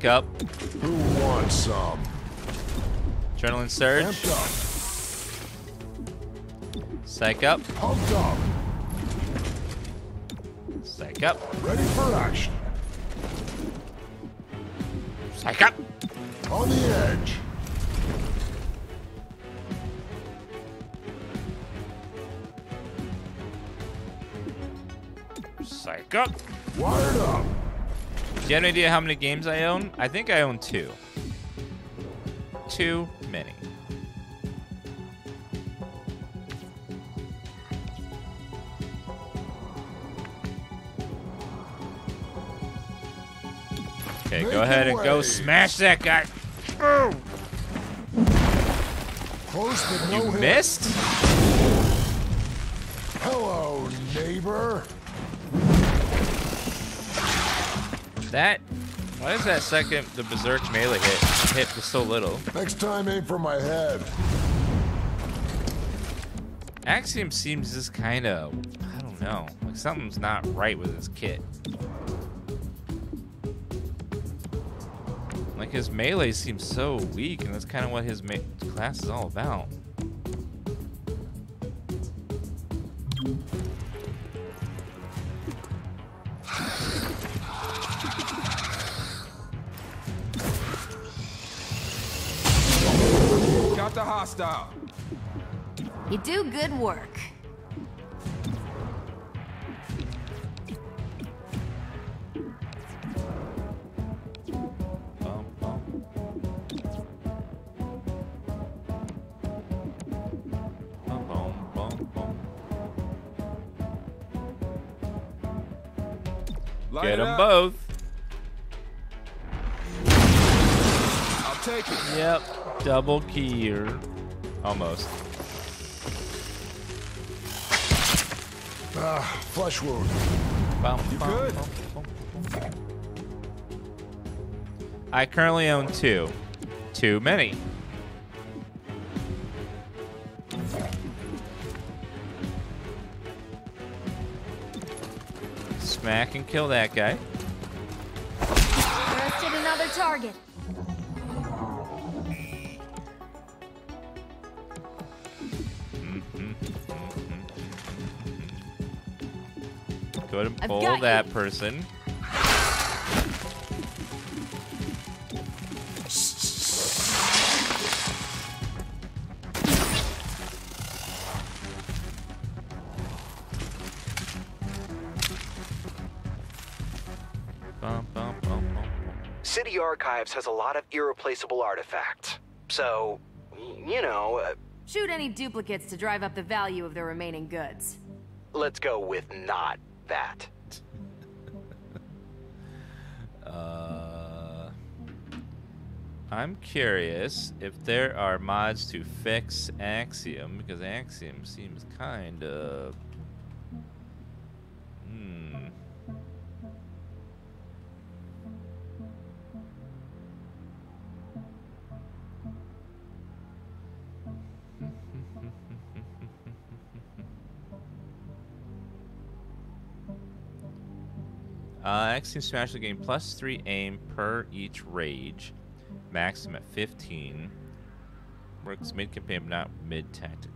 See. Up. Who wants some? Adrenaline surge. Psych up. Pumped up. Psych up. Ready for action. Psych up. On the edge. Psych up. Do you have any idea how many games I own? I think I own two. Too many. Okay, Make go ahead and go smash that guy. Oh. Close but no You hit. missed? Hello, neighbor. That. Why is that second, the Berserk melee hit, hit for so little? Next time, aim for my head. Axiom seems just kind of, I don't know, like something's not right with his kit. Like his melee seems so weak, and that's kind of what his class is all about. The hostile. You do good work. Get them both. I'll take it. Yep, double keyer. Almost. Ah, flesh wound. Bum, You bum, good? bum, bum, bum. I currently own two. Too many. Smack and kill that guy. Arrested another target. Go ahead and I've pull that you. person. City Archives has a lot of irreplaceable artifacts. So, you know, uh, Shoot any duplicates to drive up the value of the remaining goods. let's go with not that. Uh, I'm curious if there are mods to fix Axiom because Axiom seems kind of. Uh, Axiom Smash will gain plus 3 aim per each rage, maximum at 15. Works mid campaign, but not mid tactical.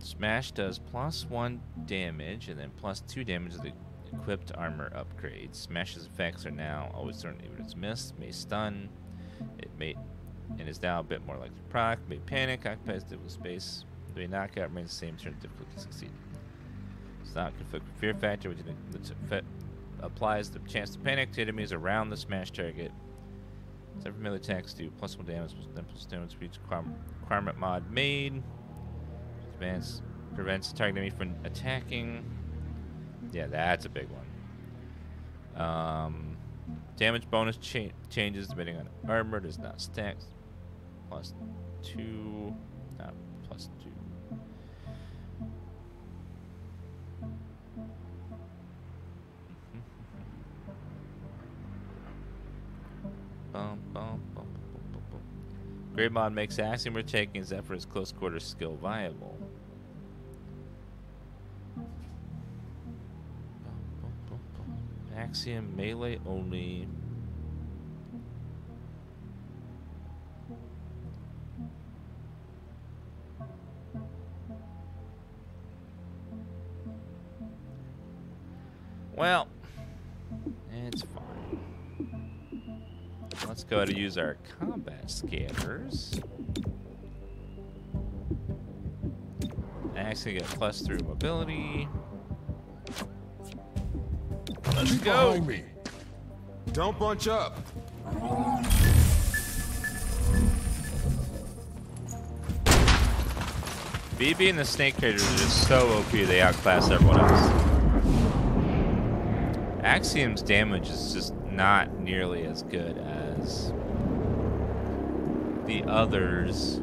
Smash does plus 1 damage and then plus 2 damage of the equipped armor upgrades. Smash's effects are now always certain even if it's missed, may stun, it may and is now a bit more like to proc, may panic, occupies difficult space, the knockout remains the same turn difficulty to succeed. It's not conflict with fear factor, which applies the chance to panic to enemies around the smash target. Several melee attacks do plus one damage, plus then plus damage for each requirement, mod made. Advanced Prevents the target enemy from attacking. Yeah, that's a big one. Um, damage bonus cha changes depending on armor. Does not stack. Plus two. Not Great mod makes Axiom taking Zephyr's close quarter skill viable. Axiom melee only. Well, Let's go ahead and use our combat scanners. I Actually get plus through mobility. Let's Keep go. behind me. Don't bunch up. BB and the Snake Traders are just so OP they outclass everyone else. Axiom's damage is just not nearly as good as the others.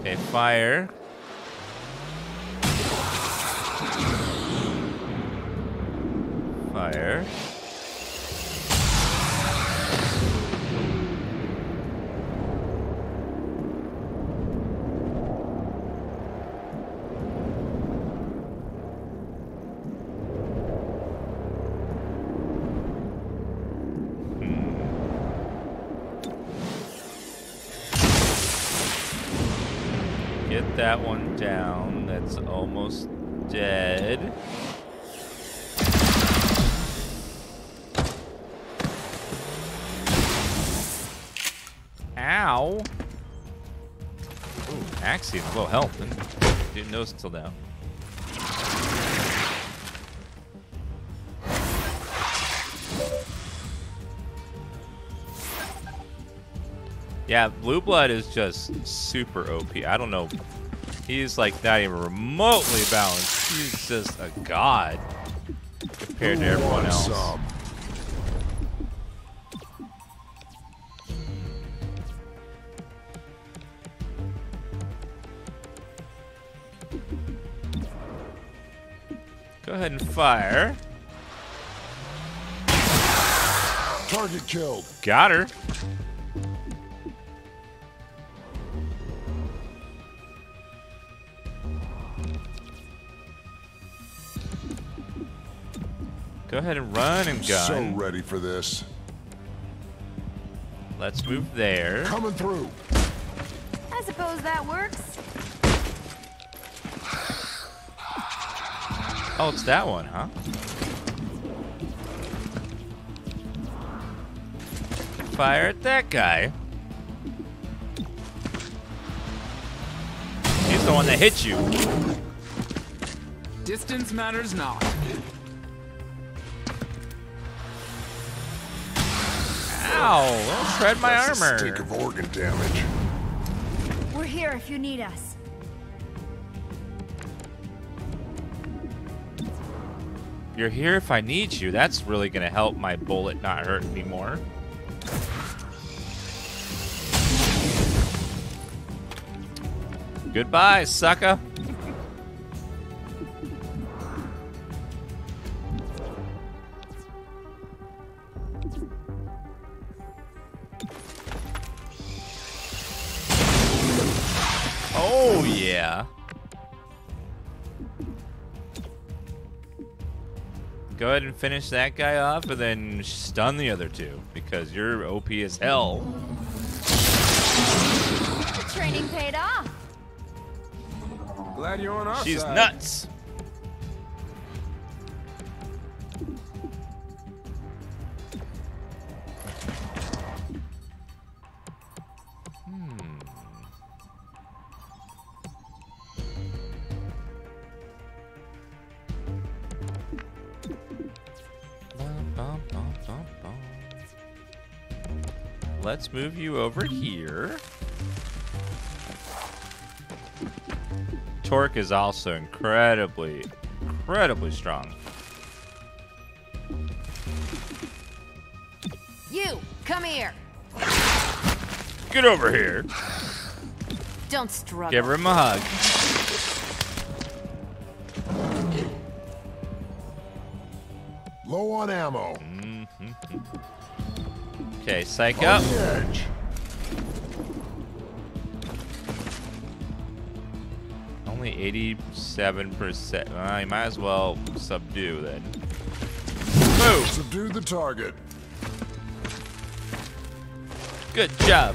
Okay, fire. Fire. That's almost dead. Ow. Ooh, Axiom, low health. Didn't notice until now. Yeah, Blue Blood is just super OP. I don't know. He's like not even remotely balanced. He's just a god compared to everyone else. some? Go ahead and fire. Target killed. Got her. Ahead and run and gun. So ready for this. Let's move there. Coming through. I suppose that works. Oh, it's that one, huh? Fire at that guy. He's the one that hit you. Distance matters not. Ow! Don't shred my That's the armor. stink of organ damage. We're here if you need us. You're here if I need you. That's really gonna help my bullet not hurt anymore. Goodbye, sucker. Finish that guy off and then stun the other two because you're OP as hell. The training paid off. Glad you're on our She's side. nuts. Let's move you over here. torque is also incredibly, incredibly strong. You, come here. Get over here. Don't struggle. Give him a hug. Low on ammo. Okay, psych up. Only 87%. Well, you might as well subdue then. Move. Subdue the target. Good job.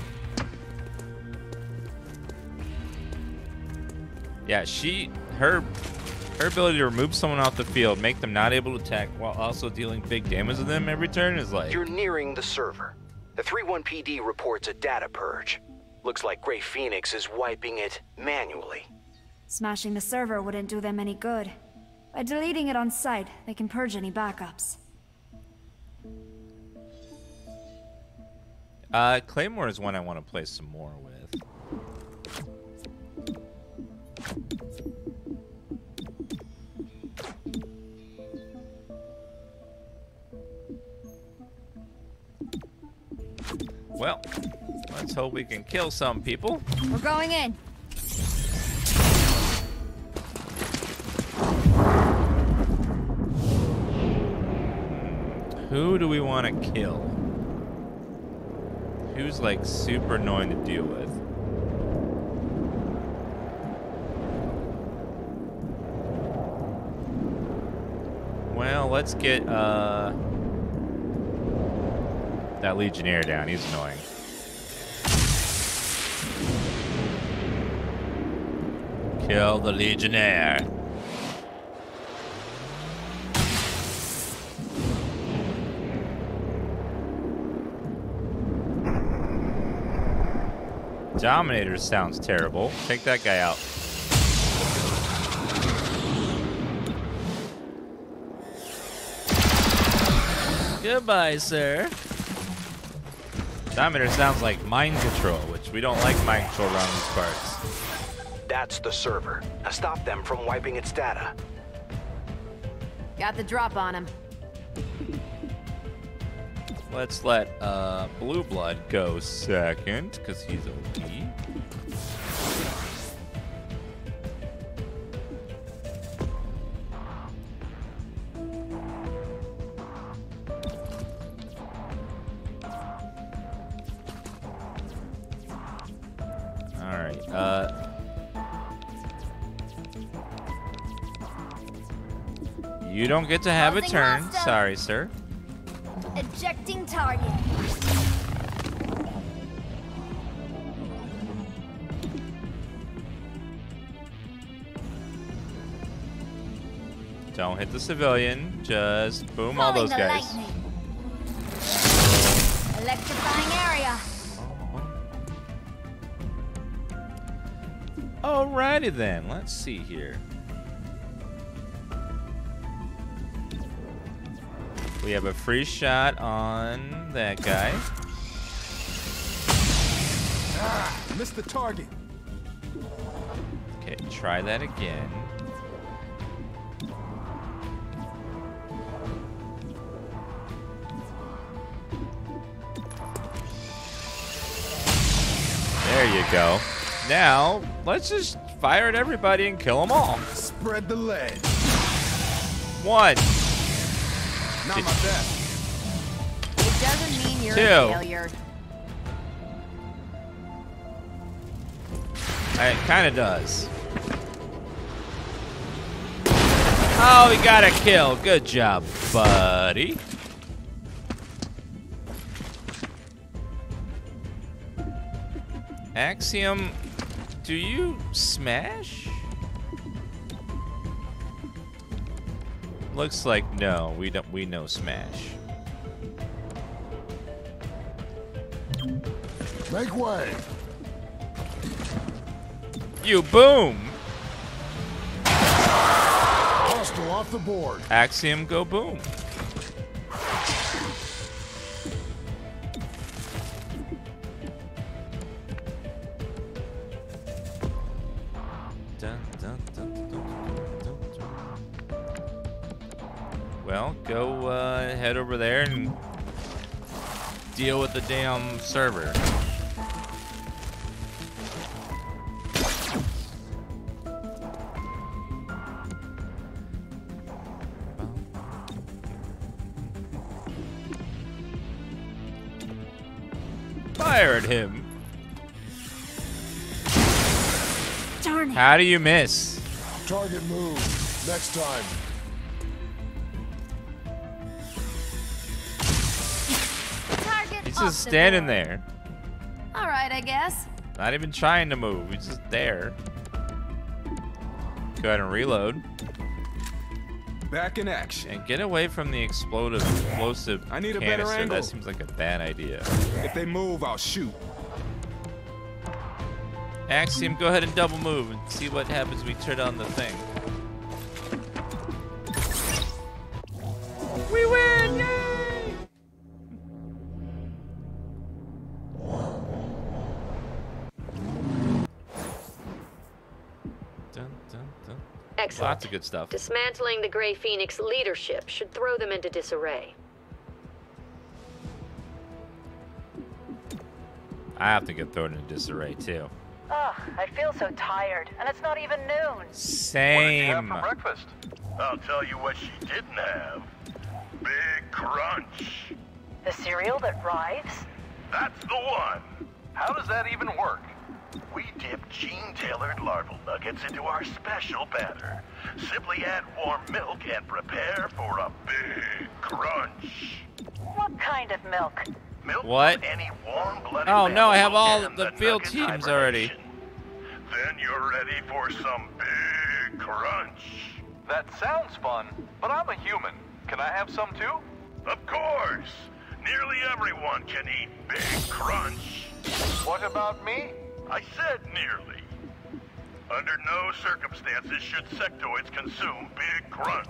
Yeah, she, her, her ability to remove someone off the field, make them not able to attack while also dealing big damage to them every turn is like. You're nearing the server. The 3-1 PD reports a data purge. Looks like Gray Phoenix is wiping it manually. Smashing the server wouldn't do them any good. By deleting it on site, they can purge any backups. Uh, Claymore is one I want to play some more with. Well, let's hope we can kill some people. We're going in. Who do we want to kill? Who's like super annoying to deal with? Well, let's get uh that Legionnaire down. He's annoying. Kill the Legionnaire. Dominator sounds terrible. Take that guy out. Goodbye, sir. Dominator sounds like mind control, which we don't like mind control around these parts. That's the server. Now stop them from wiping its data. Got the drop on him. Let's let uh, Blue Blood go second, because he's OP. don't get to have a turn. hostile. Sorry, sir. Ejecting target. Don't hit the civilian. Just boom all those guys. lightning. Electrifying area. Alrighty then. Let's see here. We have a free shot on that guy. Ah, missed the target. Okay, try that again. There you go. Now, let's just fire at everybody and kill them all. Spread the lead. One, Not my best. It doesn't mean you're Two. a failure. it kind of does. Oh, we got a kill. Good job, buddy. Axiom, do you smash? Looks like no. We don't. We know smash. Make way. You boom. Hostile off the board. Axiom, go boom. Well, go uh, head over there and deal with the damn server. Fire at him. Darn it. How do you miss? Target move. Next time. Just standing board. there. All right, I guess. Not even trying to move. He's just there. Go ahead and reload. Back in action. And get away from the explosive explosive I need a better canister. angle. That seems like a bad idea. If they move, I'll shoot. Axiom, go ahead and double move and see what happens we turn on the thing. Excellent. Lots of good stuff. Dismantling the Grey Phoenix leadership should throw them into disarray. I have to get thrown into disarray too. Ugh, I feel so tired, and it's not even noon. Same. What did you have Same. for breakfast? I'll tell you what she didn't have. Big Crunch. The cereal that writhes? That's the one. How does that even work? We dip gene-tailored larval nuggets into our special batter. Simply add warm milk and prepare for a big crunch. What kind of milk? Milk What? any warm-blooded Oh no, I have all will get 'em the the field teams already. Then you're ready for some big crunch. That sounds fun, but I'm a human. Can I have some too? Of course. Nearly everyone can eat big crunch. What about me? I said nearly. Under no circumstances should sectoids consume big crunch.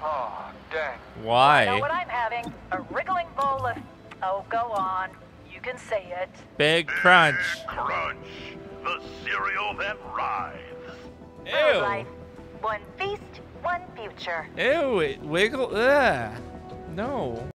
Oh, dang. Why? Know what Why? I'm having? A wriggling bowl of. Oh, go on. You can say it. Big crunch. Big crunch. The cereal that writhes. Little Ew. life. One feast, one future. Ew, it wiggle. Ugh. No.